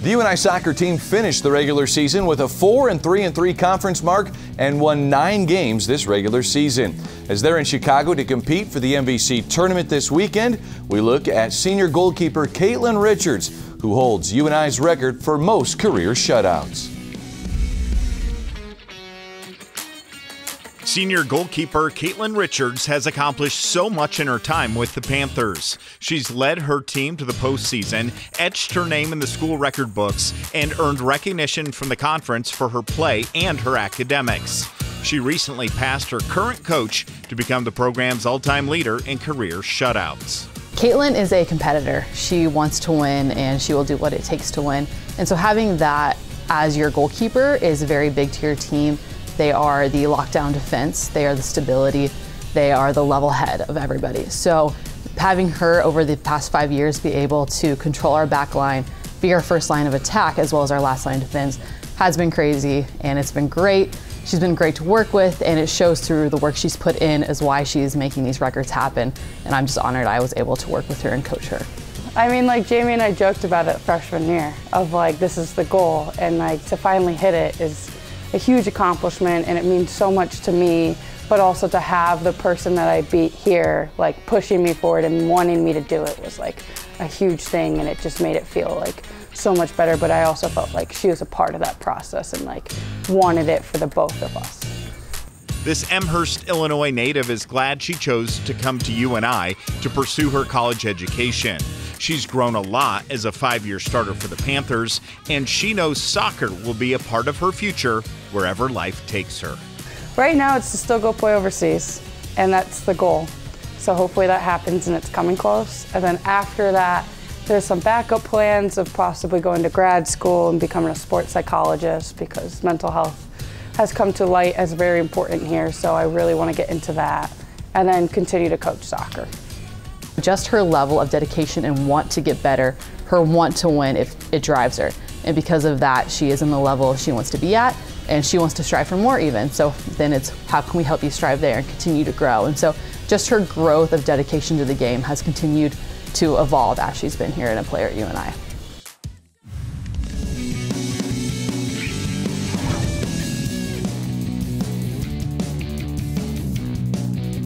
The UNI soccer team finished the regular season with a 4 and 3 and 3 conference mark and won 9 games this regular season. As they're in Chicago to compete for the MVC tournament this weekend, we look at senior goalkeeper Caitlin Richards, who holds UNI's record for most career shutouts. Senior goalkeeper Caitlin Richards has accomplished so much in her time with the Panthers. She's led her team to the postseason, etched her name in the school record books, and earned recognition from the conference for her play and her academics. She recently passed her current coach to become the program's all time leader in career shutouts. Caitlin is a competitor. She wants to win and she will do what it takes to win. And so having that as your goalkeeper is very big to your team they are the lockdown defense, they are the stability, they are the level head of everybody. So having her over the past five years be able to control our back line, be our first line of attack as well as our last line of defense has been crazy and it's been great. She's been great to work with and it shows through the work she's put in as why she's making these records happen. And I'm just honored I was able to work with her and coach her. I mean, like Jamie and I joked about it freshman year of like, this is the goal. And like to finally hit it is a huge accomplishment and it means so much to me, but also to have the person that I beat here like pushing me forward and wanting me to do it was like a huge thing and it just made it feel like so much better, but I also felt like she was a part of that process and like wanted it for the both of us. This Elmhurst, Illinois native is glad she chose to come to UNI to pursue her college education. She's grown a lot as a five year starter for the Panthers, and she knows soccer will be a part of her future wherever life takes her. Right now, it's to still go play overseas, and that's the goal. So hopefully that happens and it's coming close. And then after that, there's some backup plans of possibly going to grad school and becoming a sports psychologist because mental health has come to light as very important here. So I really want to get into that and then continue to coach soccer. Just her level of dedication and want to get better, her want to win, if it drives her. And because of that, she is in the level she wants to be at and she wants to strive for more even. So then it's how can we help you strive there and continue to grow? And so just her growth of dedication to the game has continued to evolve as she's been here and a player at UNI.